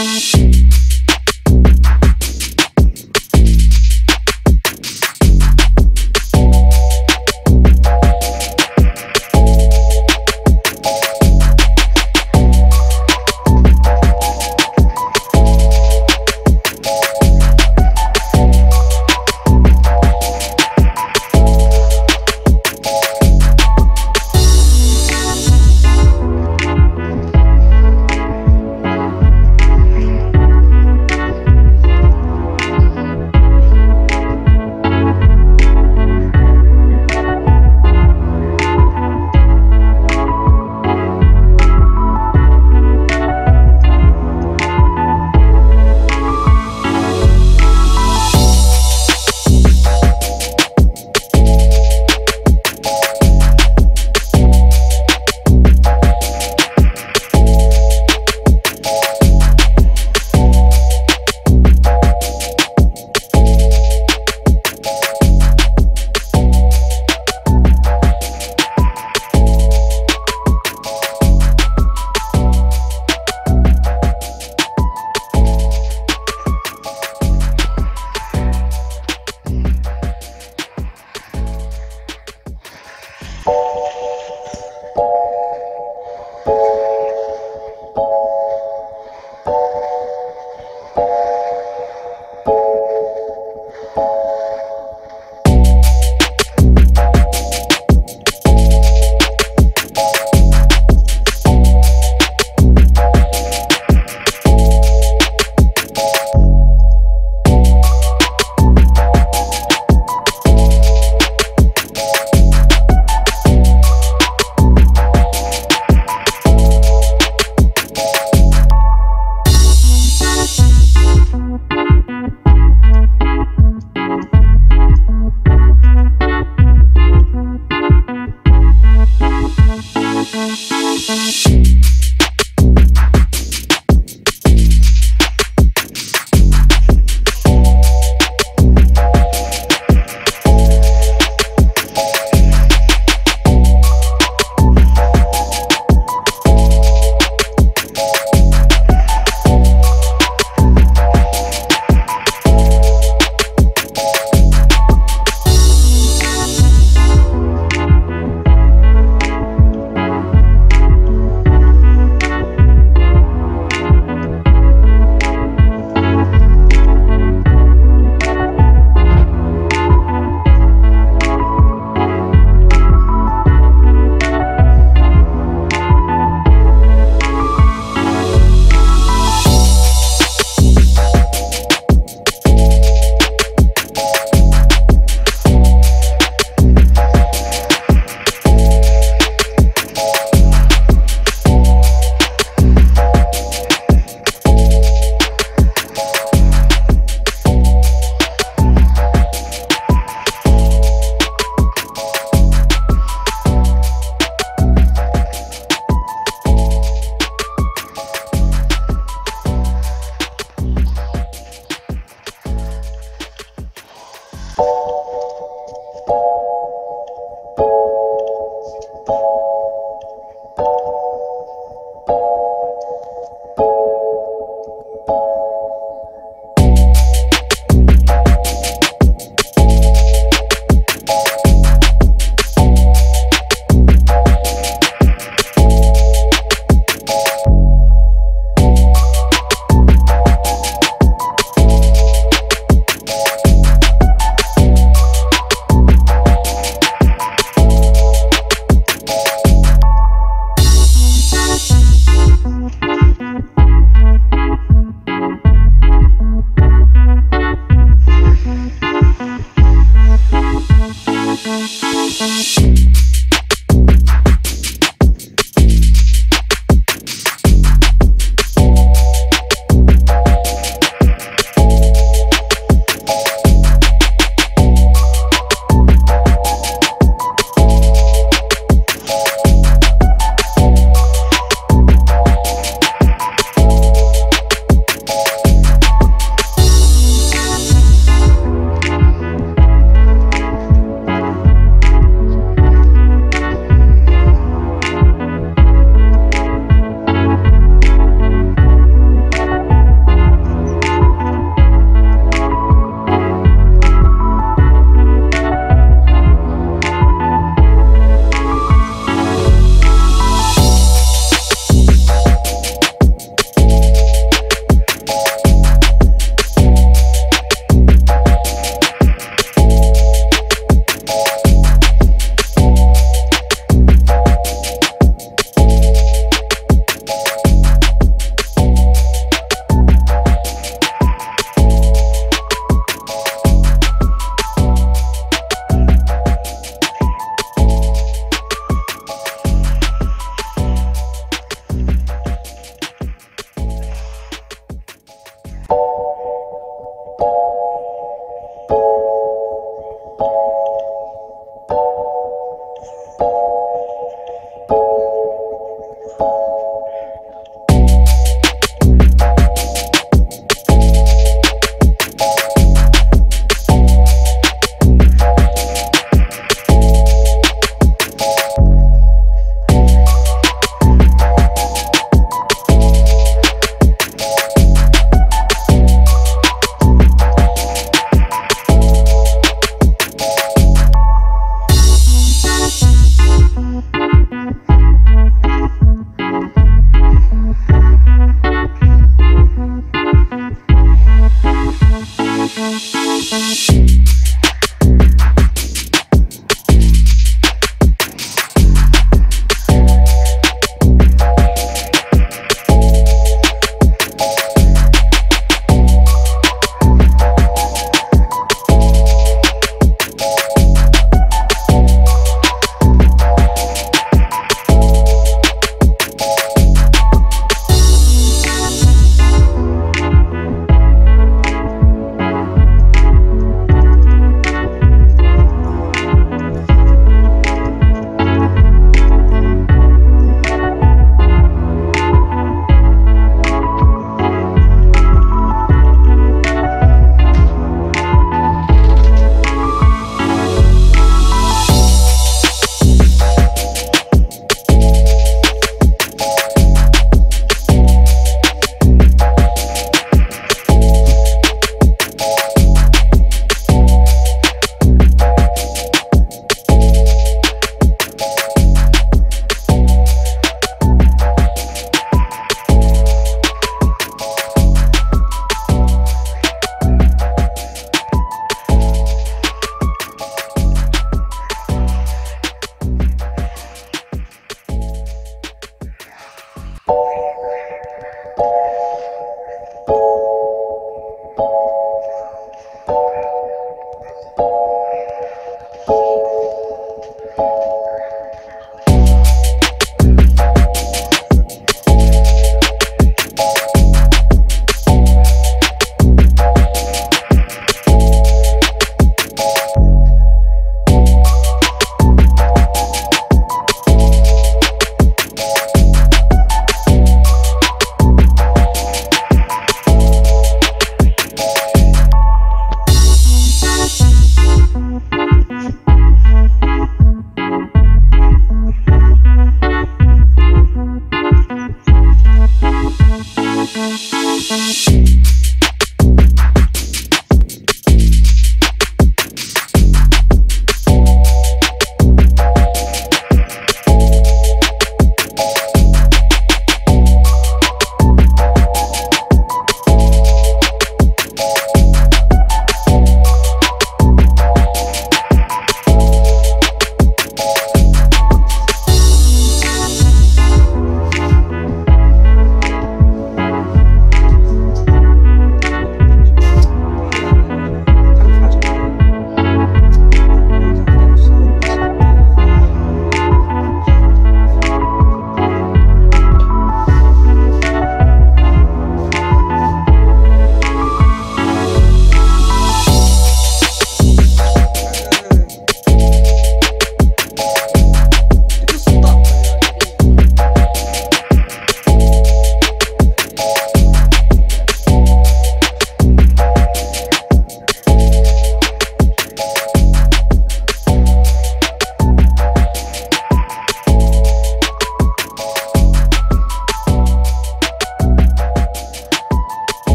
Bye.